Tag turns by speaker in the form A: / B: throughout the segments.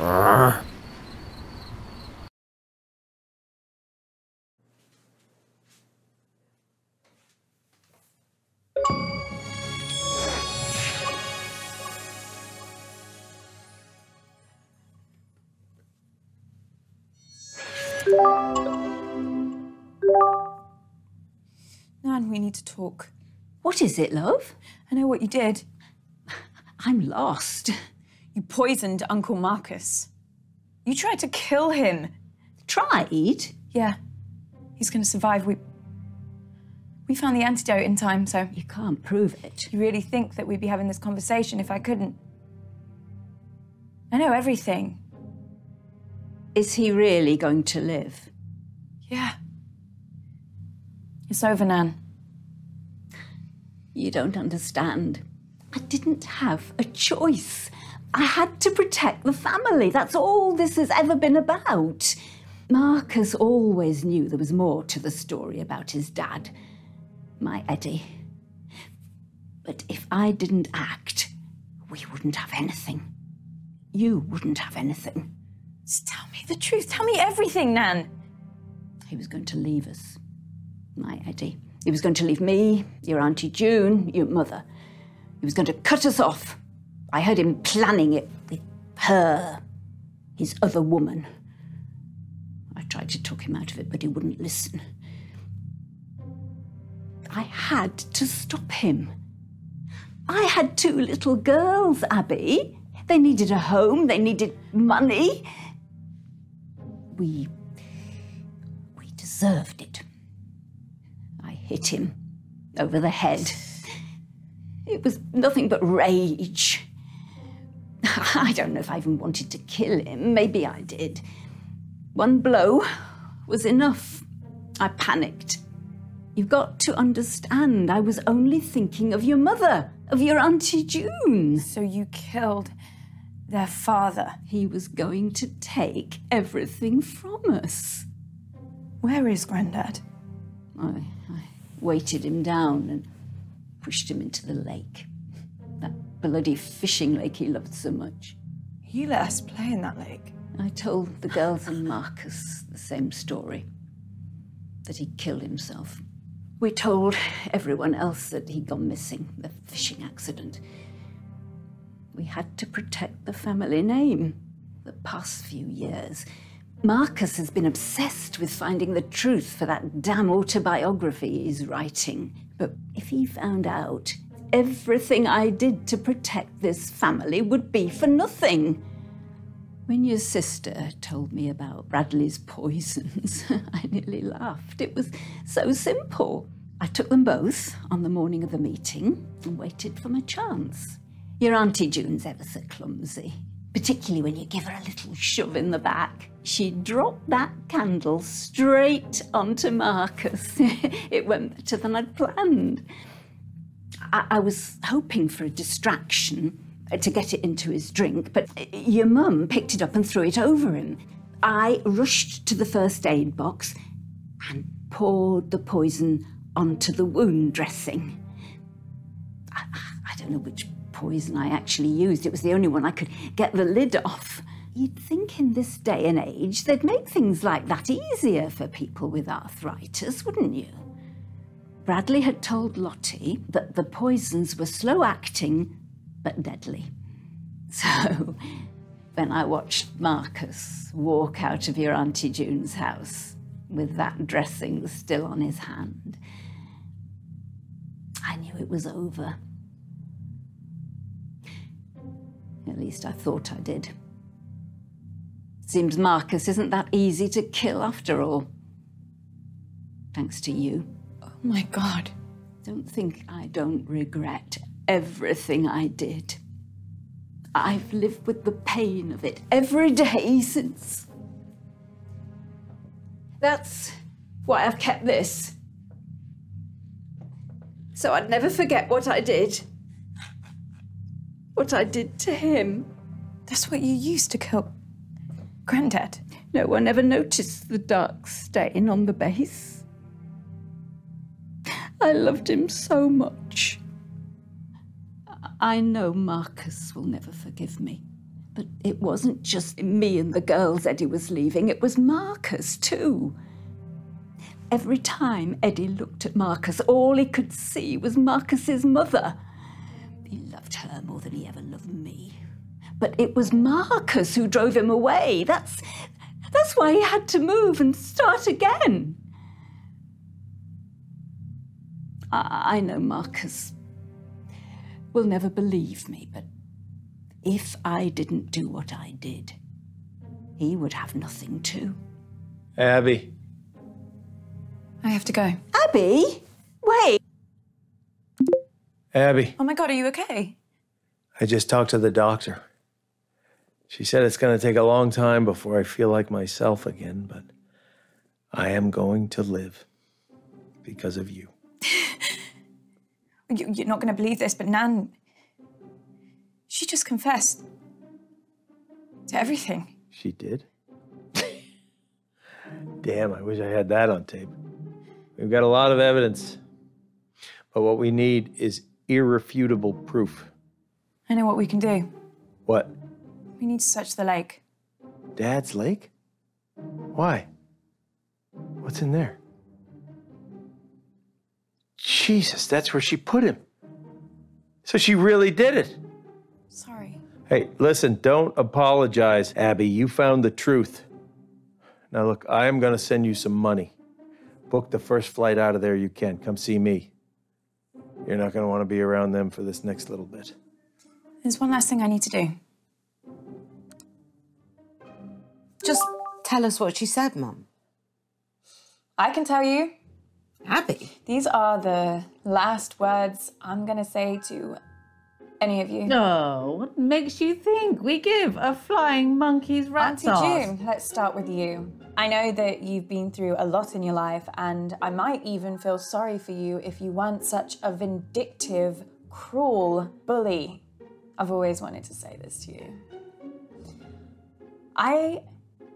A: Nan, we need to talk.
B: What is it, love?
A: I know what you did.
B: I'm lost.
A: You poisoned Uncle Marcus. You tried to kill him.
B: Tried?
A: Yeah. He's going to survive. We. We found the antidote in time, so.
B: You can't prove it.
A: You really think that we'd be having this conversation if I couldn't? I know everything.
B: Is he really going to live?
A: Yeah. It's over, Nan.
B: You don't understand. I didn't have a choice. I had to protect the family. That's all this has ever been about. Marcus always knew there was more to the story about his dad, my Eddie. But if I didn't act, we wouldn't have anything. You wouldn't have anything.
A: Just tell me the truth. Tell me everything, Nan.
B: He was going to leave us, my Eddie. He was going to leave me, your Auntie June, your mother. He was going to cut us off. I heard him planning it with her, his other woman. I tried to talk him out of it, but he wouldn't listen. I had to stop him. I had two little girls, Abby. They needed a home, they needed money. We. we deserved it. I hit him over the head. It was nothing but rage. I don't know if I even wanted to kill him. Maybe I did. One blow was enough. I panicked. You've got to understand, I was only thinking of your mother, of your Auntie June.
A: So you killed their father.
B: He was going to take everything from us.
A: Where is Grandad?
B: I, I weighted him down and pushed him into the lake. Bloody fishing lake he loved so much.
A: He let us play in that lake.
B: I told the girls and Marcus the same story that he killed himself. We told everyone else that he'd gone missing, the fishing accident. We had to protect the family name. The past few years, Marcus has been obsessed with finding the truth for that damn autobiography he's writing. But if he found out, everything I did to protect this family would be for nothing. When your sister told me about Bradley's poisons, I nearly laughed. It was so simple. I took them both on the morning of the meeting and waited for my chance. Your Auntie June's ever so clumsy, particularly when you give her a little shove in the back. She dropped that candle straight onto Marcus. it went better than I'd planned. I, I was hoping for a distraction uh, to get it into his drink, but uh, your mum picked it up and threw it over him. I rushed to the first aid box and poured the poison onto the wound dressing. I, I don't know which poison I actually used. It was the only one I could get the lid off. You'd think in this day and age they'd make things like that easier for people with arthritis, wouldn't you? Bradley had told Lottie that the poisons were slow acting but deadly. So, when I watched Marcus walk out of your Auntie June's house with that dressing still on his hand, I knew it was over. At least I thought I did. Seems Marcus isn't that easy to kill after all. Thanks to you.
A: Oh my god.
B: Don't think I don't regret everything I did. I've lived with the pain of it every day since. That's why I've kept this. So I'd never forget what I did. What I did to him.
A: That's what you used to kill Grandad.
B: No one ever noticed the dark stain on the base. I loved him so much. I know Marcus will never forgive me. But it wasn't just me and the girls Eddie was leaving, it was Marcus too. Every time Eddie looked at Marcus, all he could see was Marcus's mother. He loved her more than he ever loved me. But it was Marcus who drove him away. That's that's why he had to move and start again. I, I know Marcus will never believe me, but if I didn't do what I did, he would have nothing too.
C: Abby.
A: I have to go.
B: Abby? Wait.
C: Abby,
A: Oh my god, are you okay?
C: I just talked to the doctor. She said it's going to take a long time before I feel like myself again, but I am going to live because of you.
A: You- You're not going to believe this, but Nan. She just confessed to everything.
C: She did? Damn, I wish I had that on tape. We've got a lot of evidence, but what we need is irrefutable proof.
A: I know what we can do.
C: What?
A: We need to search the lake.
C: Dad's lake? Why? What's in there? Jesus, that's where she put him. So she really did it.
A: Sorry.
C: Hey, listen, don't apologize, Abby. You found the truth. Now, look, I am going to send you some money. Book the first flight out of there you can. Come see me. You're not going to want to be around them for this next little bit.
A: There's one last thing I need to do.
D: Just tell us what she said, Mum.
A: I can tell you,
D: Abby.
A: these are the last words I'm going to say to any of you.
E: No, what makes you think we give a flying monkey's rat's
A: Auntie
E: ass?
A: June, let's start with you. I know that you've been through a lot in your life, and I might even feel sorry for you if you weren't such a vindictive, cruel bully. I've always wanted to say this to you. I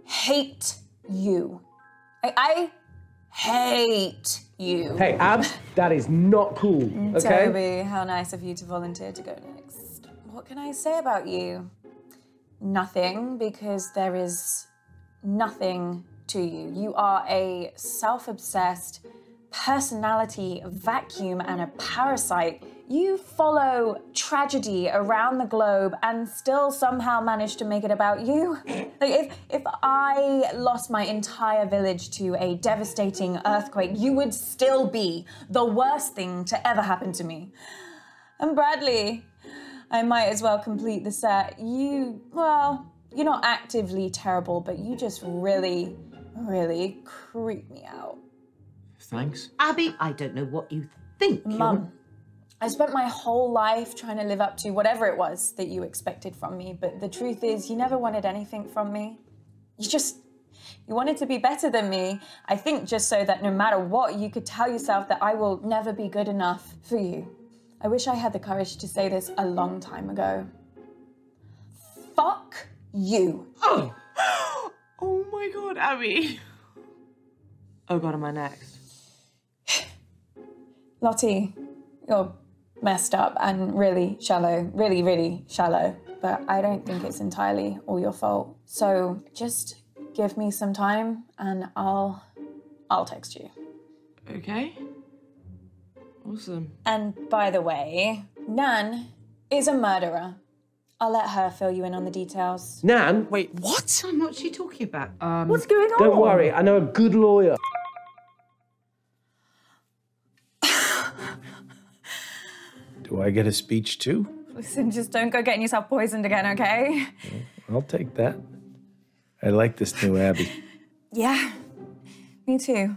A: hate you. I, I hate you.
F: Hey, Abs, that is not cool, mm, okay?
A: Toby, how nice of you to volunteer to go next. What can I say about you? Nothing, because there is nothing to you. You are a self obsessed personality vacuum and a parasite. You follow tragedy around the globe and still somehow manage to make it about you. Like if if I lost my entire village to a devastating earthquake, you would still be the worst thing to ever happen to me. And Bradley, I might as well complete the set. You, well, you're not actively terrible, but you just really, really creep me out.
F: Thanks.
D: Abby, I don't know what you think. you're-
A: Mum, I spent my whole life trying to live up to whatever it was that you expected from me, but the truth is, you never wanted anything from me. You just, you wanted to be better than me. I think just so that no matter what, you could tell yourself that I will never be good enough for you. I wish I had the courage to say this a long time ago. Fuck you.
E: Oh. oh my god, Abby. Oh god, am I next?
A: Lottie, you're messed up and really shallow, really, really shallow. But I don't think it's entirely all your fault. So just give me some time and I'll I'll text you.
E: Okay. Awesome.
A: And by the way, Nan is a murderer. I'll let her fill you in on the details.
F: Nan,
D: Wait, what? Sam, what's she talking about? Um,
E: What's going on?
F: don't worry, I know a good lawyer.
C: Do I get a speech too?
A: Listen, just don't go getting yourself poisoned again, okay?
C: I'll take that. I like this new Abby.
A: Yeah, me too.